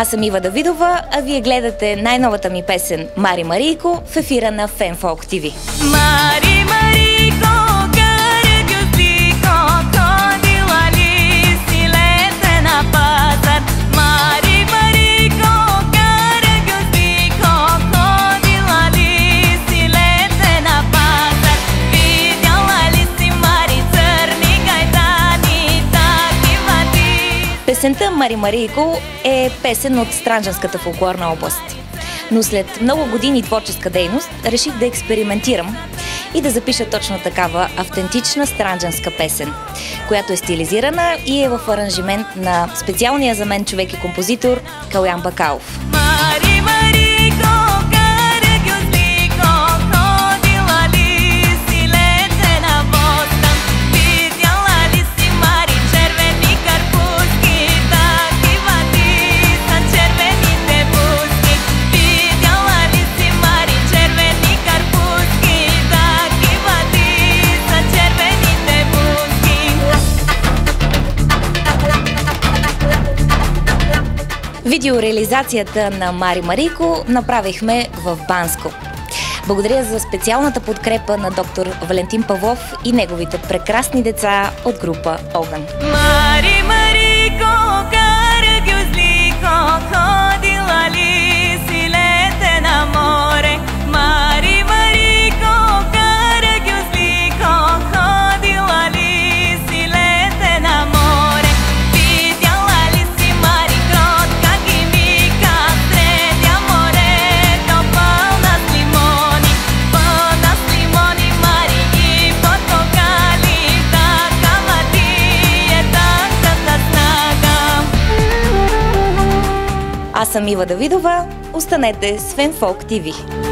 Аз съм Ива Давидова, а вие гледате най-новата ми песен Мари Марийко в ефира на Фенфолк ТВ. Мари Марийко, Песента Мари Марийко е песен от Странджанската фолклорна област. Но след много години творческа дейност реших да експериментирам и да запиша точно такава автентична странджанска песен, която е стилизирана и е в аранжимент на специалния за мен човек и композитор Калян Бакалов. Мари Марийко, Видеореализацията на Мари Марийко направихме в Банско. Благодаря за специалната подкрепа на доктор Валентин Павлов и неговите прекрасни деца от група Огън. Мари Марийко, Аз съм Ива Давидова. Останете с Фенфолк ТВ.